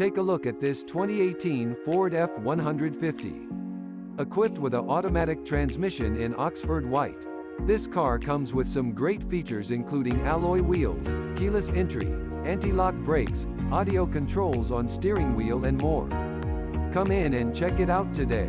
Take a look at this 2018 Ford F-150. Equipped with an automatic transmission in Oxford White, this car comes with some great features including alloy wheels, keyless entry, anti-lock brakes, audio controls on steering wheel and more. Come in and check it out today.